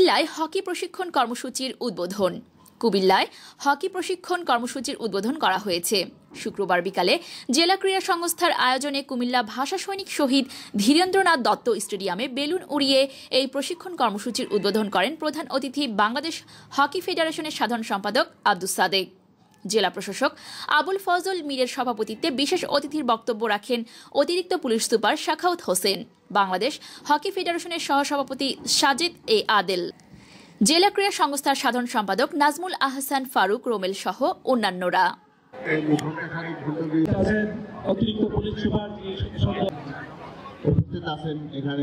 কুমিল্লায় হকি প্রশিক্ষণ কর্মসূচির উদ্বোধন। কুমিল্লায় হকি প্রশিক্ষণ কর্মসূচির উদ্বোধন করা হয়েছে। শুক্রবার বিকালে জেলা ক্রীড়া সংস্থার আয়োজনে কুমিল্লা ভাষা সৈনিক শহীদ ধীরেন্দ্রনাথ দত্ত স্টেডিয়ামে বেলুন উড়িয়ে এই প্রশিক্ষণ কর্মসূচির উদ্বোধন করেন প্রধান অতিথি বাংলাদেশ হকি ফেডারেশনের সাধারণ সম্পাদক আব্দুস সাদেক। জেলা প্রশাসক আবুল ফজল মীরের সভাপতিত্বে বিশেষ অতিথির বক্তব্য রাখেন অতিরিক্ত police super Shakhawat Hossain. Bangladesh hockey ফেডারেশনের সহসভাপতি সাজিদ এ আদেল। জেলা ক্রীড়া সংস্থার সাধারণ সম্পাদক নাজমুল আহসান ফারুক রোমেল সহ অন্যান্যরা। অতিরিক্ত পুলিশ সুপার উপস্থিত আছেন এখানে